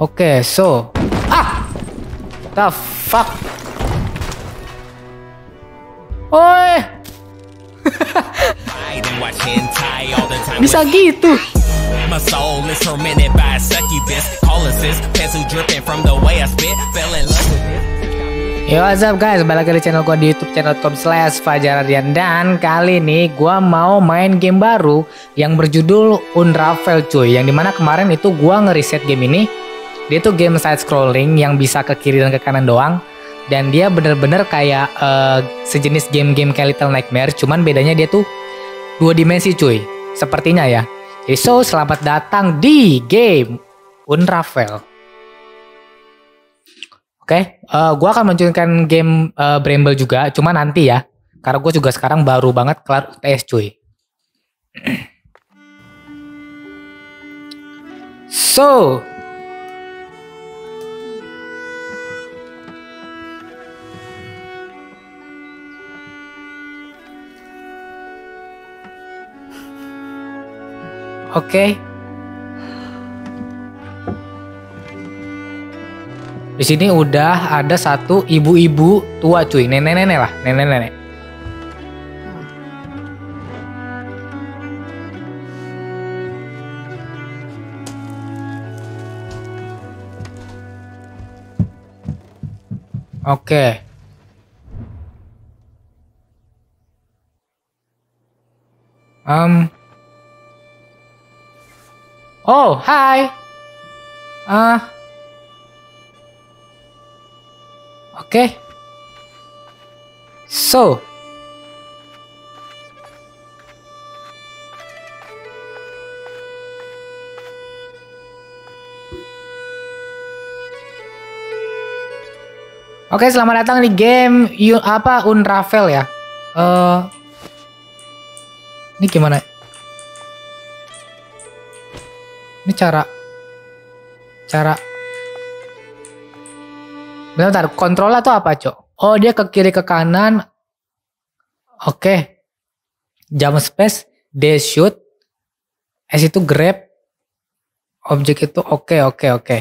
Oke, so. Ah! The fuck? Oi! Bisa gitu. My soul is tormented by a succubus. Colossus, pencil dripping from the way I spit. Fell in love with this. Yo what's up guys, balik lagi di channel gue di youtube channel.com slash Fajar Ardian Dan kali ini gue mau main game baru yang berjudul Unravel cuy Yang di mana kemarin itu gue ngeriset game ini Dia tuh game side scrolling yang bisa ke kiri dan ke kanan doang Dan dia bener-bener kayak eh, sejenis game-game kayak Little Nightmare Cuman bedanya dia tuh dua dimensi cuy Sepertinya ya Jadi so selamat datang di game Unravel Oke, eh, gua akan melanjutkan game eh, Bramble juga, cuma nanti ya. Karena gue juga sekarang baru banget kelar UTS cuy. so, oke. Di sini udah ada satu ibu-ibu tua cuy, nenek-nenek lah, nenek-nenek. Oke. Um. Oh, hai. Ah. Oke. So. Oke, selamat datang di game apa Unravel ya. Eh Ini gimana? Ini cara cara Bentar, kontrolnya tuh apa, Cok? Oh, dia ke kiri ke kanan. Oke. Jump space, dash shoot. S itu grab. Objek itu oke, oke, oke.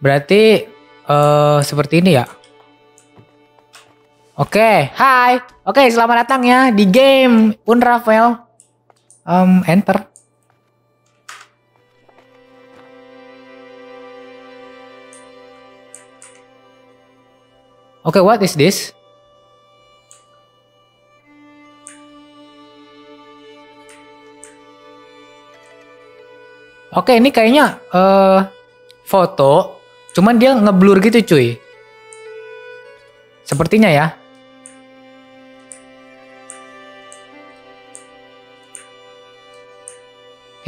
Berarti eh seperti ini ya. Oke, hai. Oke, selamat datang ya di game Unravel. Um, enter. Okay, what is this? Oke, ini kayaknya eh foto, cuman dia ngeblur gitu cuy. Sepertinya ya.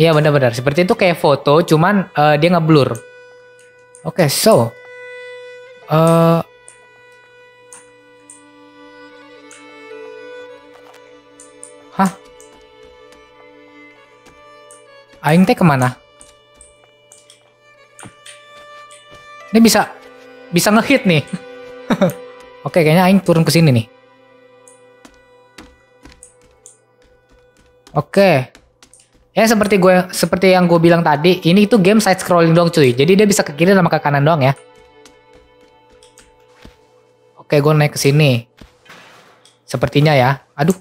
Iya benar-benar, seperti itu kayak foto, cuman eh, dia ngeblur. Oke, so eh Aing teh ke mana? Ini bisa bisa ngehit nih. Oke, kayaknya Aing turun ke sini nih. Oke. Ya seperti gue seperti yang gue bilang tadi, ini itu game side scrolling doang cuy. Jadi dia bisa ke kiri sama ke kanan doang ya. Oke, gue naik ke sini. Sepertinya ya. Aduh.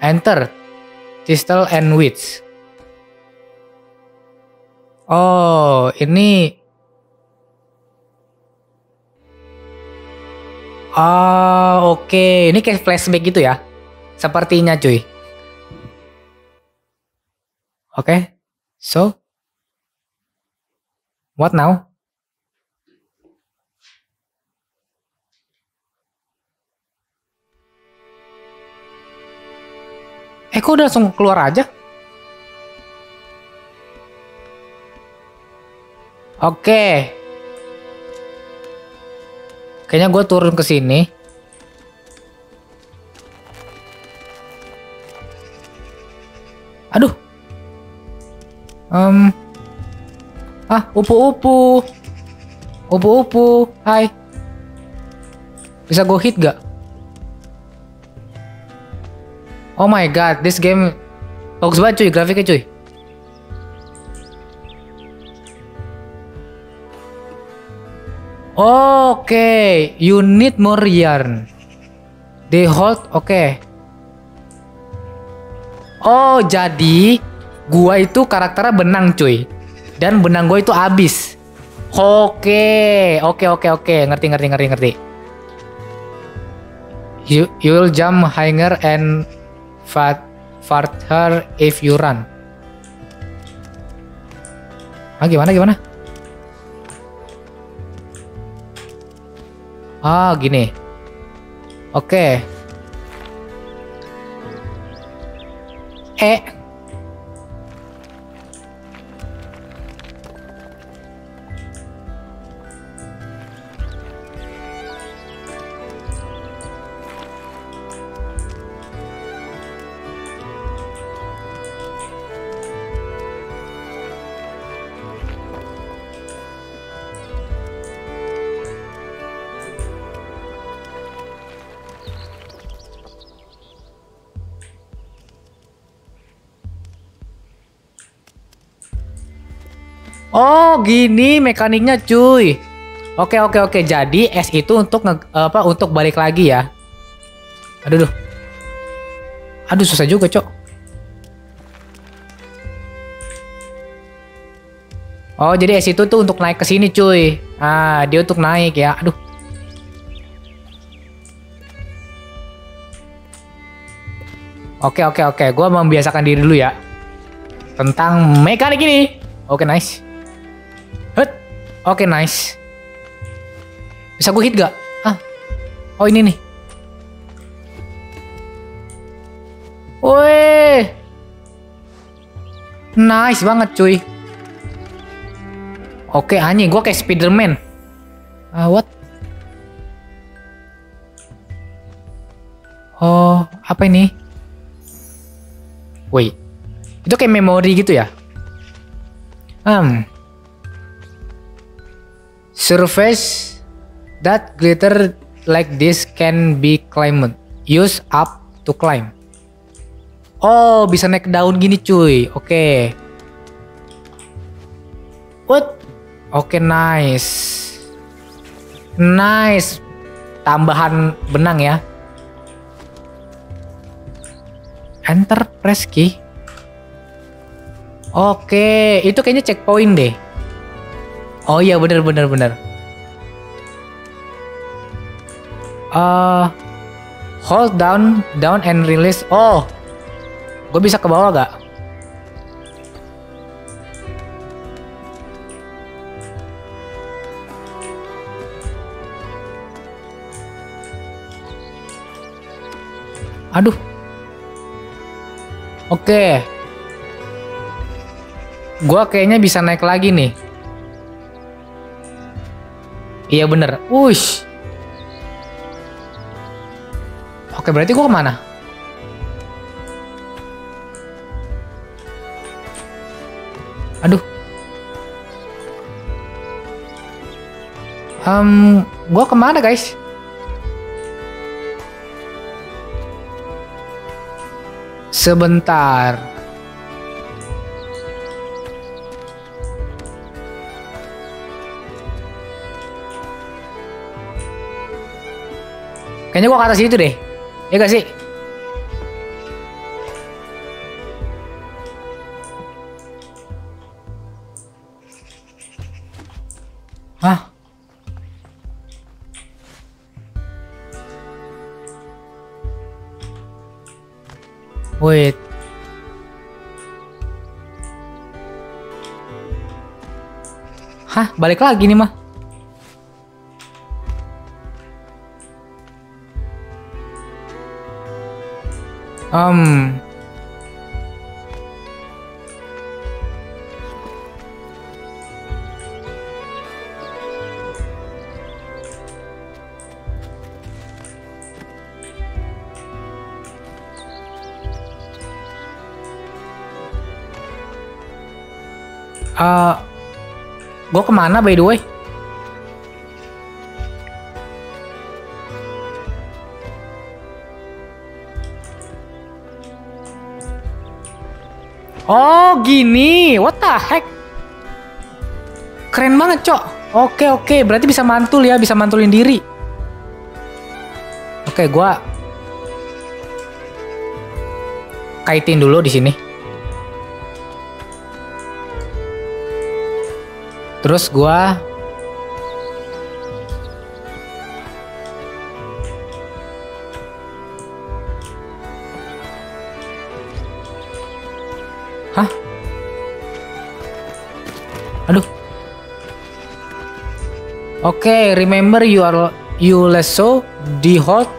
Enter. Crystal and Witch. Oh, ini. Oh, oke. Ini kayak flashback gitu ya. Sepertinya, cuy. Oke. So. What now? Eh kok udah langsung keluar aja? Oke. Kayaknya gue turun ke sini. Aduh. Um. Ah, upu-upu. Upu-upu. Hai. Bisa gue hit gak? Oh my god, this game bagus banget cuy grafiknya cuy. Oke, okay. you need more yarn. They hold, oke. Okay. Oh, jadi gua itu karakternya benang cuy. Dan benang gua itu habis. Oke, okay. oke okay, oke okay, oke, okay. ngerti ngerti ngerti ngerti. You you will jump higher and fat, farther if you run. Ah, gimana, gimana? Ah, gini. Oke. Eh. Oh, gini mekaniknya, cuy. Oke, oke, oke. Jadi S itu untuk nge, apa? Untuk balik lagi ya. Aduh, duh. Aduh, susah juga, Cok. Oh, jadi S itu tuh untuk naik ke sini, cuy. Ah, dia untuk naik ya. Aduh. Oke, oke, oke. Gua membiasakan diri dulu ya. Tentang mekanik ini. Oke, nice. Oke, nice. Bisa gue hit gak? Ah. Oh, ini nih. Woi. Nice banget, cuy. Oke, anjing. Gue kayak Spiderman. Ah, what? Oh, apa ini? Wait. Itu kayak memori gitu ya? Hmm. Surface that glitter like this can be climbed. Use up to climb. Oh, bisa naik daun gini cuy. Oke. Okay. What? Oke, okay, nice. Nice. Tambahan benang ya. Enter press key. Oke, itu kayaknya checkpoint deh. Oh iya bener bener bener. Uh, hold down, down and release. Oh, gue bisa ke bawah gak? Aduh. Oke. Okay. Gua kayaknya bisa naik lagi nih. Iya bener. Wush. Oke berarti gua ke mana? Aduh. Um, gua ke mana guys? Sebentar. Kayaknya gua ke atas itu deh. Ya gak sih? Hah? Wait. Hah, balik lagi nih mah. Um. Uh, gue kemana by the way? Gini, what the heck? Keren banget cok. Oke oke, berarti bisa mantul ya, bisa mantulin diri. Oke, gua kaitin dulu di sini. Terus gua Aduh. Oke, okay, remember you are you lasso di hold.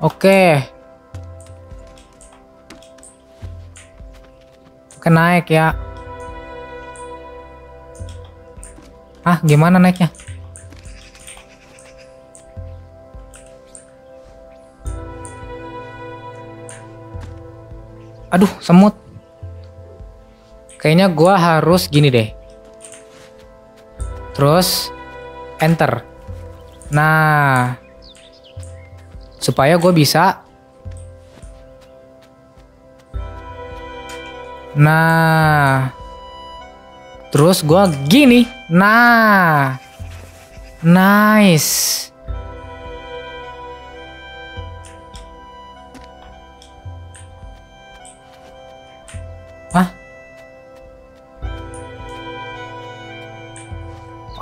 Oke. Okay. Oke, naik ya. Ah, gimana naiknya? Aduh, semut. Kayaknya gua harus gini deh. Terus enter. Nah, supaya gue bisa. Nah, terus gue gini. Nah, nice.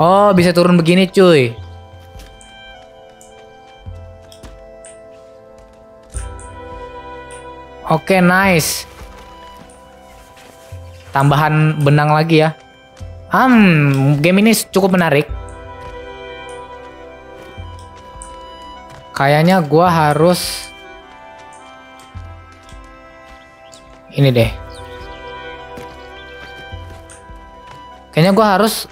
Oh, bisa turun begini cuy. Oke, okay, nice. Tambahan benang lagi ya. Hmm, game ini cukup menarik. Kayaknya gua harus ini deh. Kayaknya gua harus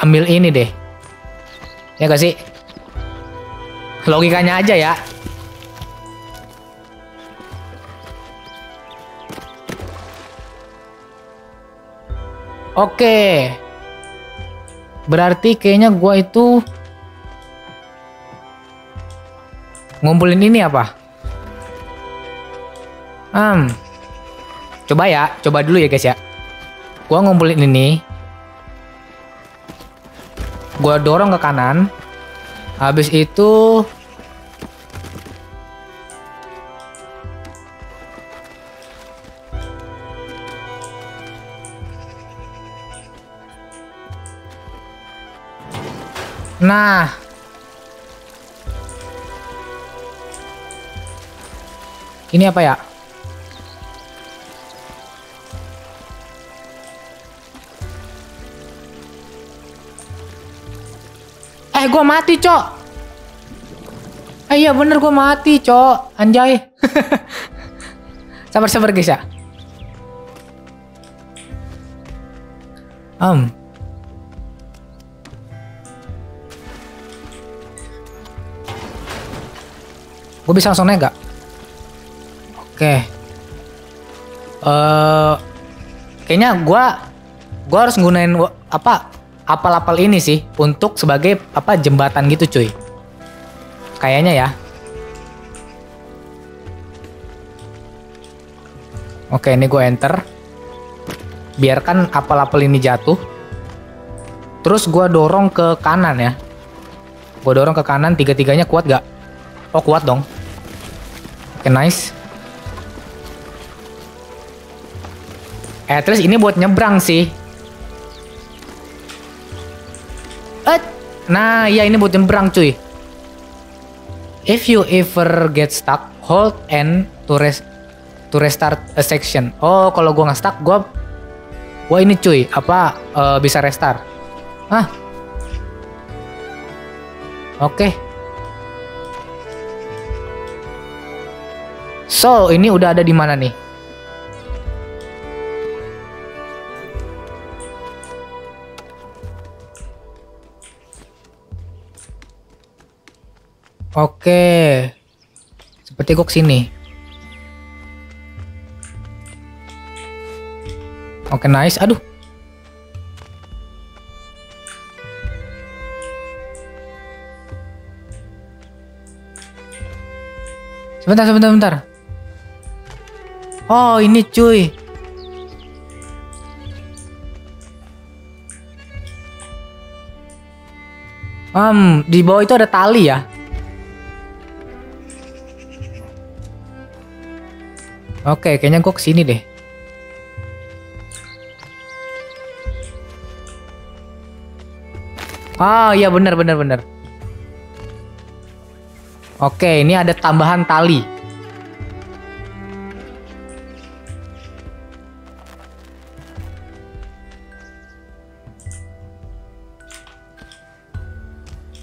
ambil ini deh. Ya gak sih? Logikanya aja ya. Oke. Berarti kayaknya gua itu ngumpulin ini apa? Hmm. Coba ya, coba dulu ya guys ya. Gua ngumpulin ini gua dorong ke kanan habis itu Nah, ini apa ya? Eh, gua mati, Cok. Eh, iya bener gua mati, Cok. Anjay. Sabar-sabar, guys ya. Um. Gue bisa langsung naik gak? Oke. Okay. Uh, eh, kayaknya gue gue harus gunain apa apal-apal ini sih untuk sebagai apa jembatan gitu cuy. Kayaknya ya. Oke, ini gue enter. Biarkan apel-apel ini jatuh. Terus gue dorong ke kanan ya. Gue dorong ke kanan, tiga-tiganya kuat gak? Oh, kuat dong. Oke, nice. Eh, terus ini buat nyebrang sih. Nah, iya ini buat nyebrang cuy. If you ever get stuck, hold N to rest to restart a section. Oh, kalau gua nggak stuck, gua Wah ini cuy, apa uh, bisa restart? Ah. Oke. Okay. So, ini udah ada di mana nih? Oke. Seperti gue sini. Oke, nice. Aduh. Sebentar, sebentar, sebentar. Oh, ini cuy. Um, di bawah itu ada tali ya. Oke, kayaknya gue ke sini deh. Oh iya benar benar benar. Oke, ini ada tambahan tali.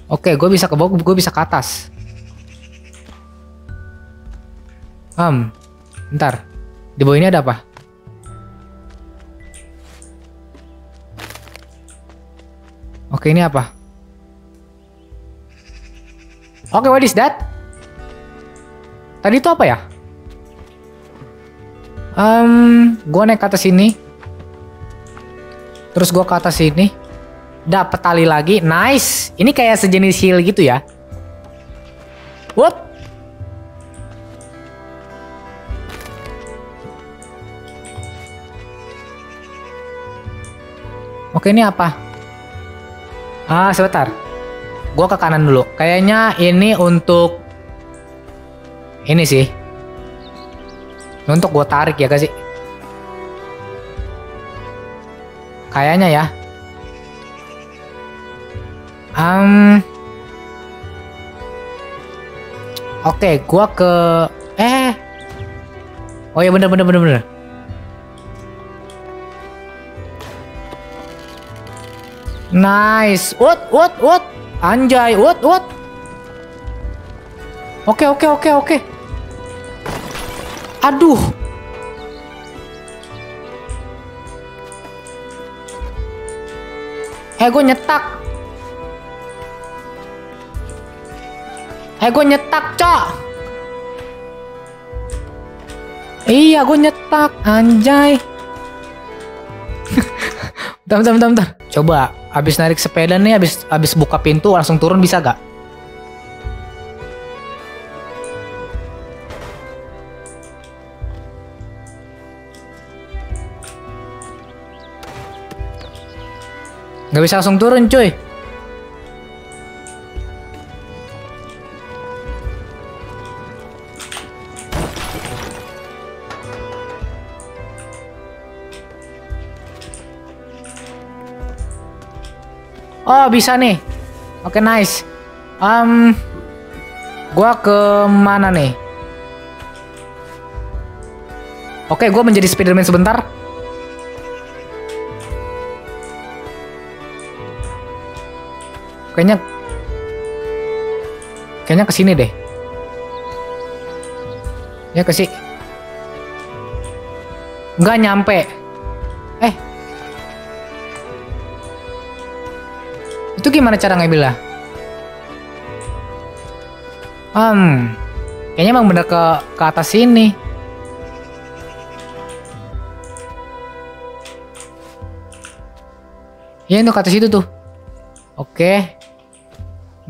Oke, gue bisa ke bawah, gue bisa ke atas. Hmm, bentar. Di bawah ini ada apa? Oke, ini apa? Oke, what is that? Tadi itu apa ya? Um, gue naik ke atas sini. Terus gue ke atas sini dapat tali lagi. Nice. Ini kayak sejenis heal gitu ya. Whoop. Oke, ini apa? Ah, sebentar. Gua ke kanan dulu. Kayaknya ini untuk ini sih. Untuk gue tarik ya, kasih. Kayaknya ya. Um, Oke, gua ke eh Oh ya bener bener bener bener. Nice. What what what? Anjay, what what? Oke okay, oke okay, oke okay, oke. Aduh. Eh gue nyetak Eh gue nyetak cok Iya gue nyetak Anjay Bentar bentar bentar bentar Coba Abis narik sepeda nih Abis, abis buka pintu langsung turun bisa gak? Gak bisa langsung turun cuy Oh bisa nih. Oke okay, nice. Um, gua ke mana nih? Oke, okay, gua menjadi Spiderman sebentar. Kayaknya Kayaknya ke sini deh. Ya ke sini. Nyampe. Itu gimana cara ngambilnya? Hmm, kayaknya emang bener ke ke atas sini. Ya itu ke atas itu tuh. Oke. Okay.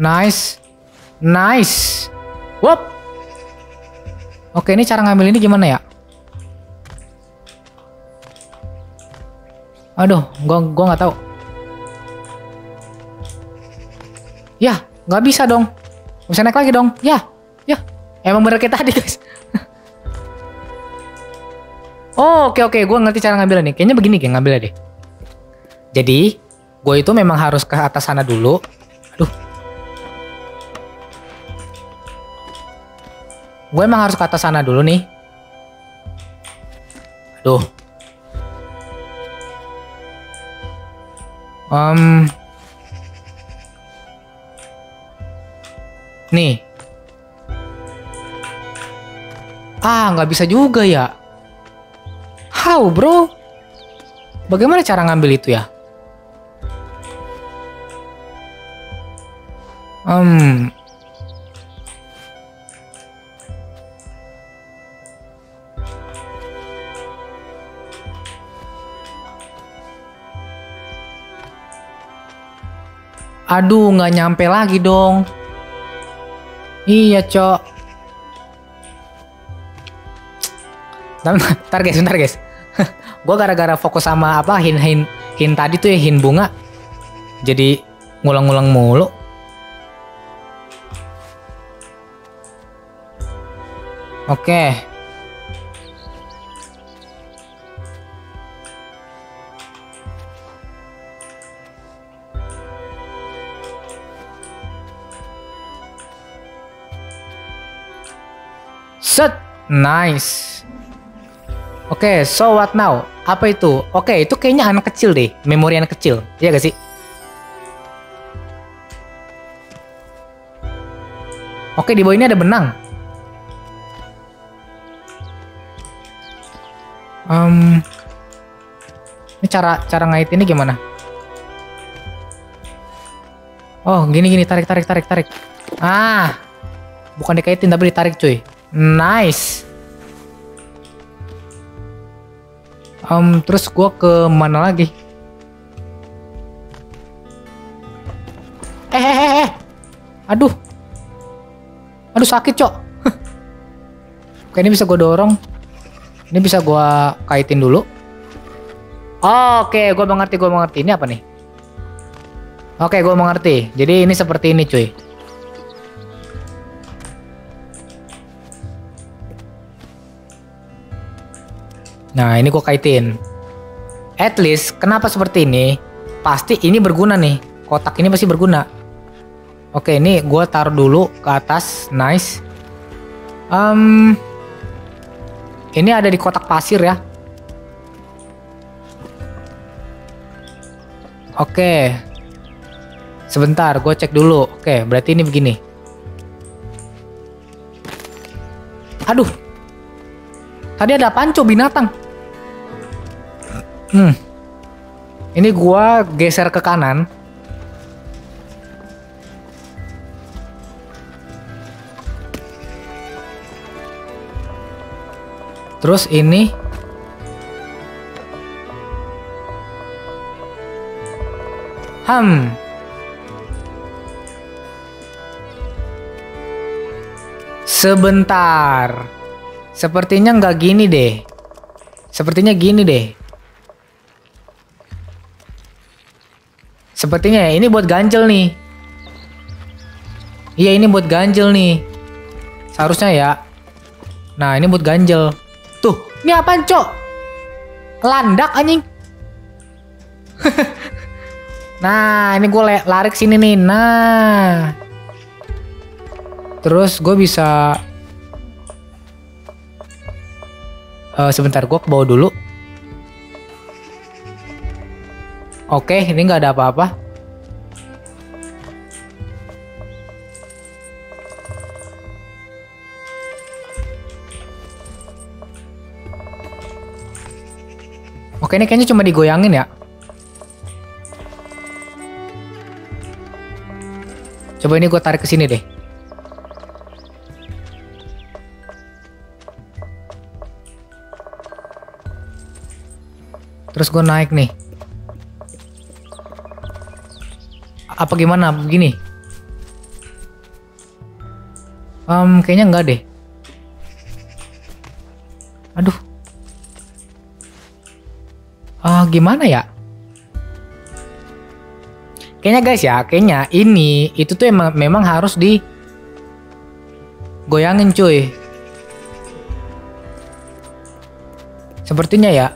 Nice. Nice. Wop. Oke, ini cara ngambil ini gimana ya? Aduh, gua gua nggak tahu. Ya, nggak bisa dong. Bisa naik lagi dong. Ya, ya. Emang bener kayak tadi guys. oh, oke oke. Gue ngerti cara ngambilnya nih. Kayaknya begini kayak ngambilnya deh. Jadi, gue itu memang harus ke atas sana dulu. Aduh. Gue emang harus ke atas sana dulu nih. Aduh. Um, Nih. Ah, nggak bisa juga ya. How, bro? Bagaimana cara ngambil itu ya? Hmm. Aduh, nggak nyampe lagi dong. Iya, Cok. Ntar guys, ntar guys. gue gara-gara fokus sama apa hin hin hin tadi tuh ya hin bunga. Jadi ngulang-ngulang mulu. Oke. Okay. Nice. Oke, so what now? Apa itu? Oke, itu kayaknya anak kecil deh, memori anak kecil. Iya gak sih? Oke, di bawah ini ada benang. Um, ini cara cara ngait ini gimana? Oh, gini gini tarik tarik tarik tarik. Ah, bukan dikaitin tapi ditarik cuy. Nice. Um, terus gua ke mana lagi? Eh, eh, eh, eh. Aduh. Aduh sakit, Cok. Oke, ini bisa gue dorong. Ini bisa gua kaitin dulu. Oke, gua mengerti, gua mengerti. Ini apa nih? Oke, gua mengerti. Jadi ini seperti ini, cuy. Nah, ini gue kaitin. At least, kenapa seperti ini? Pasti ini berguna nih. Kotak ini pasti berguna. Oke, ini gue taruh dulu ke atas. Nice. Um, ini ada di kotak pasir ya. Oke. Sebentar, gue cek dulu. Oke, berarti ini begini. Aduh. Tadi ada panco binatang. Hmm. Ini gua geser ke kanan. Terus ini Hmm. Sebentar. Sepertinya nggak gini deh. Sepertinya gini deh. Sepertinya ya, ini buat ganjel nih. Iya ini buat ganjel nih. Seharusnya ya. Nah ini buat ganjel. Tuh, ini apa cok? Landak anjing. nah ini gue lari ke sini nih. Nah. Terus gue bisa. Uh, sebentar gue ke bawah dulu. Oke, ini nggak ada apa-apa. Oke, ini kayaknya cuma digoyangin ya. Coba ini gue tarik ke sini deh. Terus gue naik nih. Apa gimana? Begini. Um, kayaknya enggak deh. Aduh. Uh, gimana ya? Kayaknya guys ya kayaknya ini itu tuh emang memang harus di goyangin cuy. Sepertinya ya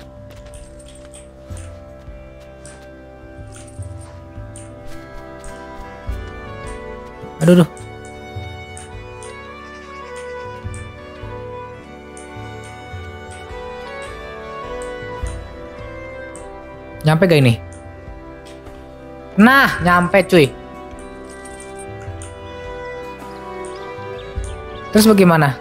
Aduh, aduh. Nyampe gak ini? Nah, nyampe cuy. Terus bagaimana?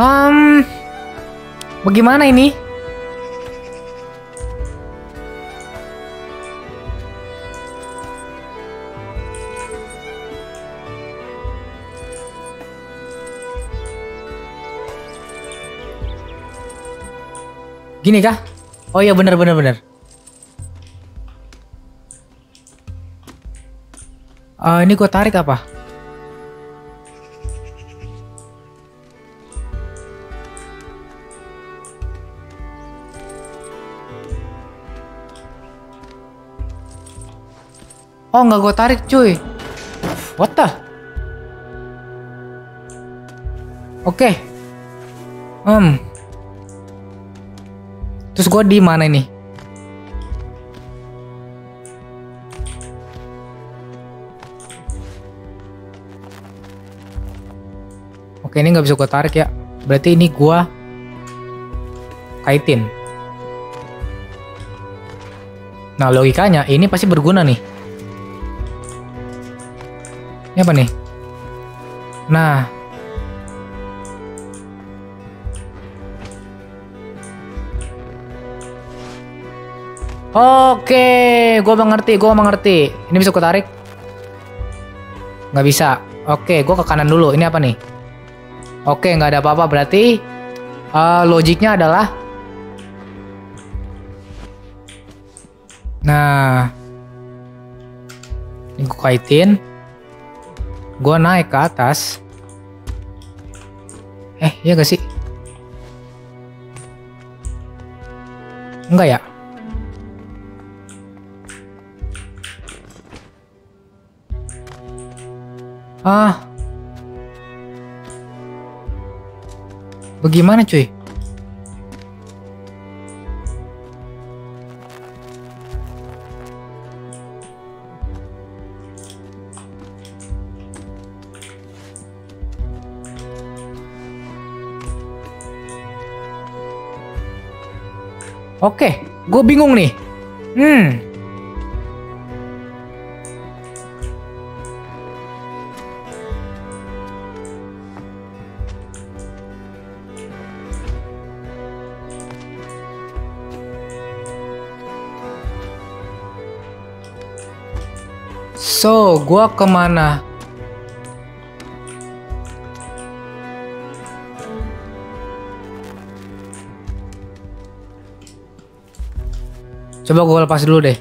Um, bagaimana ini? Gini kah? Oh iya benar-benar-benar. Uh, eh, ini gue tarik apa? Oh nggak gue tarik cuy. What the? Oke. Hmm. Terus gue di mana ini? Oke ini nggak bisa gue tarik ya. Berarti ini gue kaitin. Nah logikanya ini pasti berguna nih. Ini apa nih? Nah. Oke, gue mengerti, gue mengerti. Ini bisa gue tarik? Nggak bisa. Oke, gue ke kanan dulu. Ini apa nih? Oke, nggak ada apa-apa. Berarti uh, logiknya adalah Nah, ini gue kaitin. Gue naik ke atas. Eh, iya gak sih? Enggak ya? Ah. Bagaimana cuy? Oke, gue bingung nih. Hmm. So, gua ke mana? Coba gue lepas dulu deh.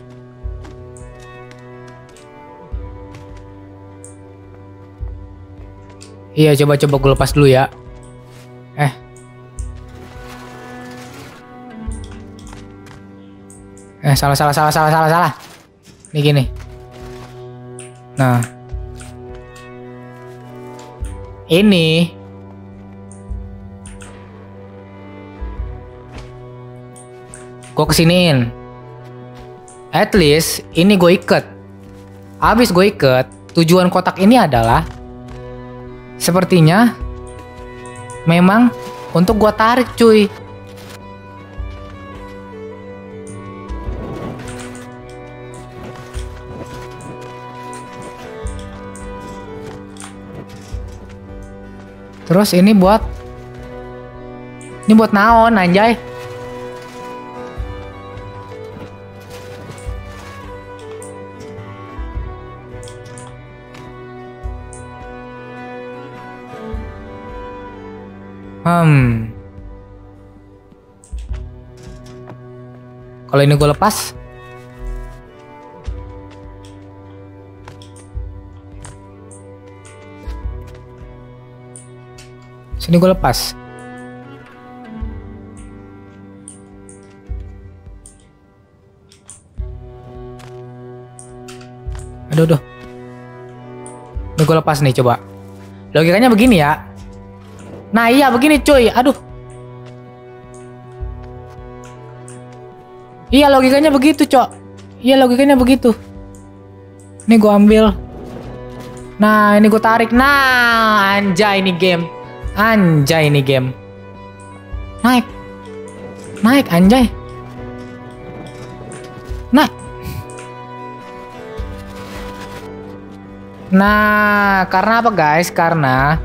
Iya, coba-coba gue lepas dulu ya. Eh. Eh, salah, salah, salah, salah, salah, salah. Ini gini. Nah. Ini. Gue kesiniin. At least ini gue ikat. Abis gue ikat, tujuan kotak ini adalah sepertinya memang untuk gue tarik cuy. Terus ini buat ini buat naon anjay? Hmm. Kalau ini gue lepas, sini gue lepas. Aduh, aduh. Ini gue lepas nih, coba. Logikanya begini ya. Nah iya begini cuy, aduh. Iya logikanya begitu cok. Iya logikanya begitu. Ini gue ambil. Nah ini gue tarik. Nah anjay ini game. Anjay ini game. Naik. Naik anjay. Naik. Nah karena apa guys? Karena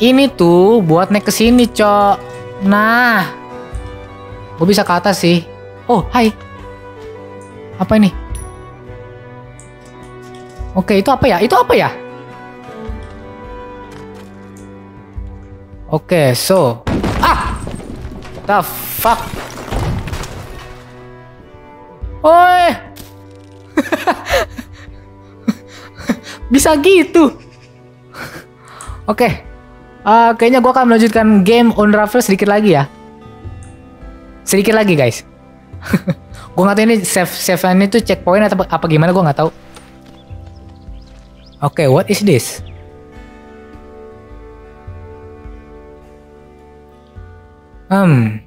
ini tuh buat naik ke sini, Cok. Nah. Gue bisa ke atas sih. Oh, hai. Apa ini? Oke, itu apa ya? Itu apa ya? Oke, so. Ah! The fuck? Oi. Bisa gitu. Oke. Okay. Uh, kayaknya gue akan melanjutkan game Unravel sedikit lagi ya. Sedikit lagi guys. gue nggak tahu ini save save ini tuh checkpoint atau apa gimana gue nggak tahu. Oke, okay, what is this? Hmm.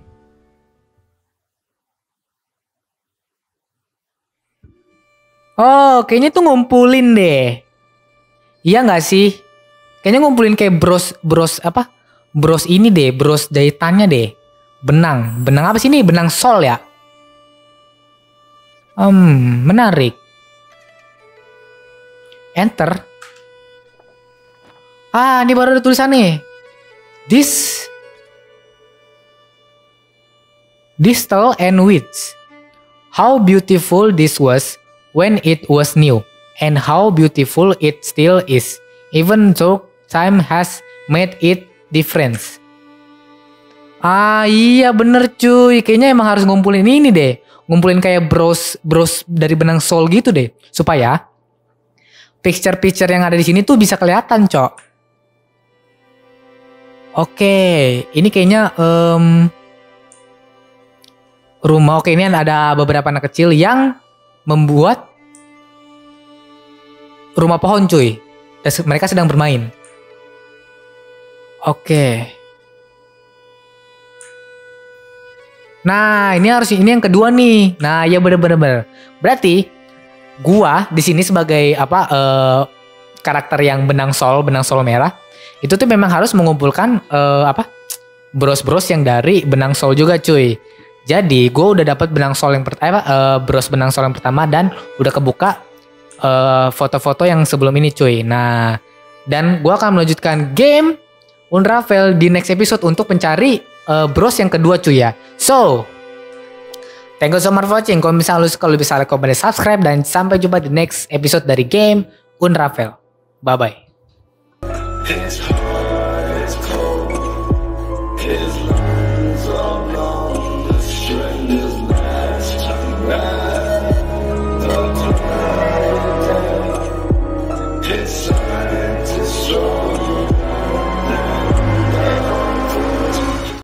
Oh, kayaknya tuh ngumpulin deh. Iya nggak sih? Kayaknya ngumpulin kayak bros bros apa? Bros ini deh, bros jahitannya deh. Benang, benang apa sih ini? Benang sol ya? Hmm, menarik. Enter. Ah, ini baru ada tulisan nih. This Distal and Wits. How beautiful this was when it was new and how beautiful it still is even though time has made it different. Ah iya bener cuy, kayaknya emang harus ngumpulin ini deh. Ngumpulin kayak bros bros dari benang sol gitu deh. Supaya picture-picture yang ada di sini tuh bisa kelihatan, cok. Oke, ini kayaknya um, rumah. Oke, ini ada beberapa anak kecil yang membuat rumah pohon, cuy. Dan mereka sedang bermain. Oke. Nah, ini harus ini yang kedua nih. Nah, ya bener-bener. Berarti gua di sini sebagai apa uh, karakter yang benang sol, benang sol merah, itu tuh memang harus mengumpulkan uh, apa bros-bros yang dari benang sol juga cuy. Jadi gue udah dapat benang sol yang pertama, uh, bros benang sol yang pertama dan udah kebuka foto-foto uh, yang sebelum ini cuy. Nah, dan gue akan melanjutkan game Unravel di next episode untuk mencari uh, bros yang kedua cuy ya. So, Thank you so much for watching. Kalau misalnya lu suka, lu bisa like, comment, subscribe. Dan sampai jumpa di next episode dari game Unravel. Bye-bye.